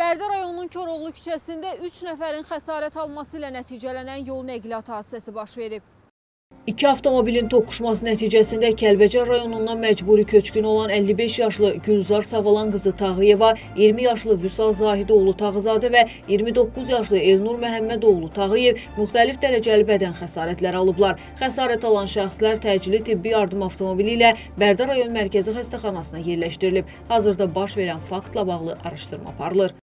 Bərdə rayonunun Koroğlu küçəsində 3 nəfərin xəsarət alması ilə nəticələnən yol nəqliyyat hadisəsi baş verib. İki avtomobilin toqquşması nəticəsində Kəlbəcər rayonundan məcburi köçkün olan 55 yaşlı Gülzar Savalan qızı Tağıyeva, 20 yaşlı Vüsal Zahidoğlu Tağızadə və 29 yaşlı Elnur Məhəmmədoğlu Tağıyev müxtəlif dərəcəli bədən xəsarətləri alıblar. Xəsarət alan şəxslər təcili tibbi yardım avtomobili ilə Bərdə rayon mərkəzi xəstəxanasına yerləşdirilib. Hazırda baş verən faktla bağlı araşdırma aparılır.